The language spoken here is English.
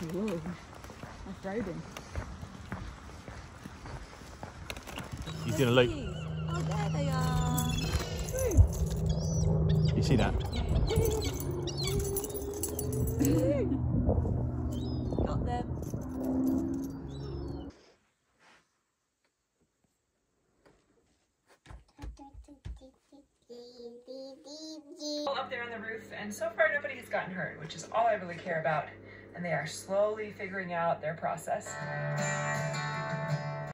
Whoa, that's Roden. He's doing a loop. Oh, there they are. You see that? Got them. Up there on the roof, and so far nobody has gotten hurt, which is all I really care about. And they are slowly figuring out their process.